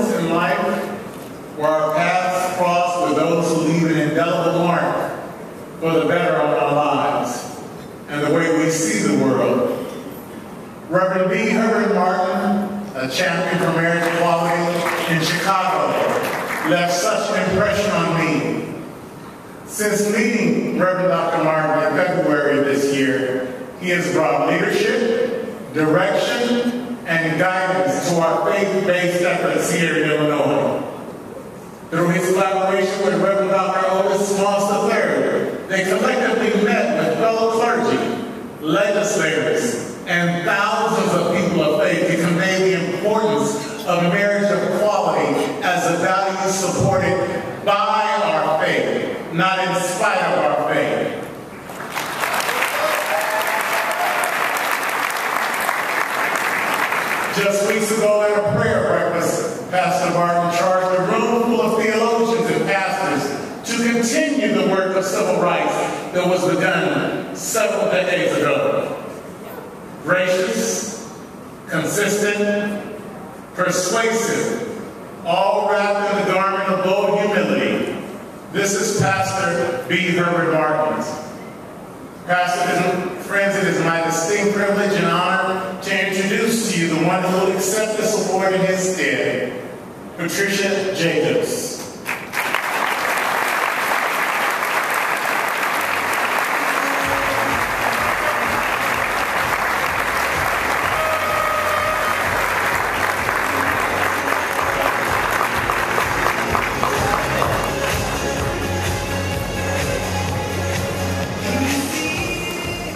moments in life where our paths cross with those who leave an indelible mark for the better of our lives and the way we see the world. Reverend B. Herbert Martin, a champion for marriage equality in Chicago, left such an impression on me. Since meeting Reverend Dr. Martin in February this year, he has brought leadership, direction, and guidance to our faith-based efforts here in Illinois. Through his collaboration with Reverend Dr. Otis Moss III, they collectively met with fellow clergy, legislators, and thousands of people of faith to convey the importance of marriage equality as a value supported by our faith, not in spite of our faith. Just weeks ago at a prayer breakfast, Pastor Martin charged a room full of theologians and pastors to continue the work of civil rights that was begun several decades ago. Gracious, consistent, persuasive, all wrapped in the garment of bold humility. This is Pastor B. Herbert Martins. Pastor, friends, it is my distinct privilege and who will accept this award in his stead, Patricia Jacobs.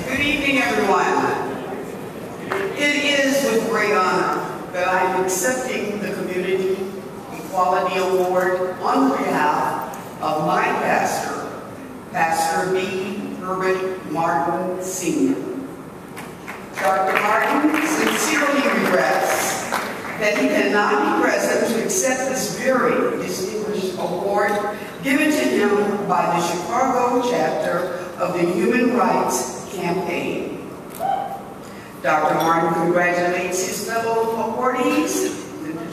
Good evening, everyone. It is with great honor I am accepting the Community Equality Award on behalf of my pastor, Pastor B. Herbert Martin Sr. Dr. Martin sincerely regrets that he cannot be present to accept this very distinguished award given to him by the Chicago chapter of the Human Rights Campaign. Dr. Martin congratulates his fellow awardees, Linda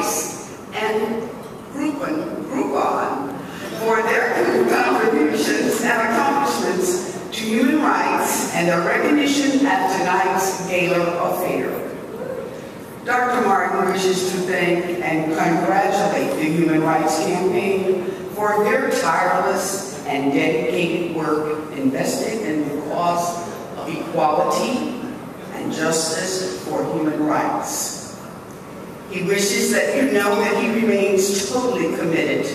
And Groupon, Groupon for their contributions and accomplishments to human rights and their recognition at tonight's gala affair. Dr. Martin wishes to thank and congratulate the Human Rights Campaign for their tireless and dedicated work invested in the cause of equality and justice for human rights. He wishes that you know that he remains totally committed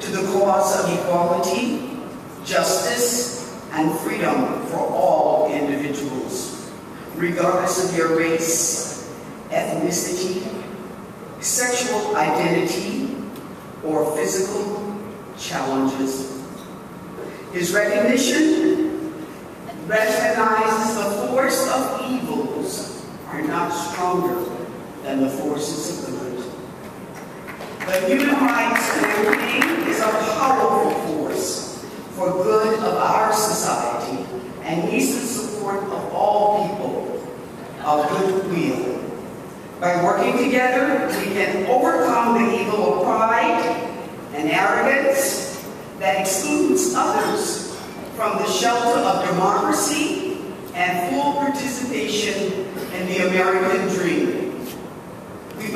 to the cause of equality, justice, and freedom for all individuals, regardless of your race, ethnicity, sexual identity, or physical challenges. His recognition recognizes the force of evils are not stronger than the forces of good. The Human Rights Campaign is a powerful force for good of our society and needs the support of all people of goodwill. By working together, we can overcome the evil of pride and arrogance that excludes others from the shelter of democracy and full participation in the American dream.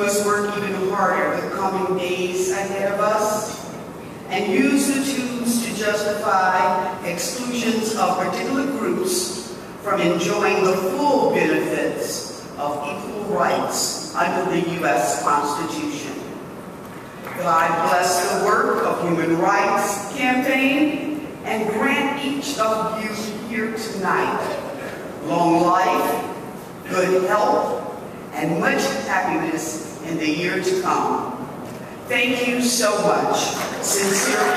Must work even harder the coming days ahead of us and use the tools to justify exclusions of particular groups from enjoying the full benefits of equal rights under the U.S. Constitution. God bless the work of Human Rights Campaign and grant each of you here tonight long life, good health, and much happiness in the year to come. Thank you so much. Sincerely.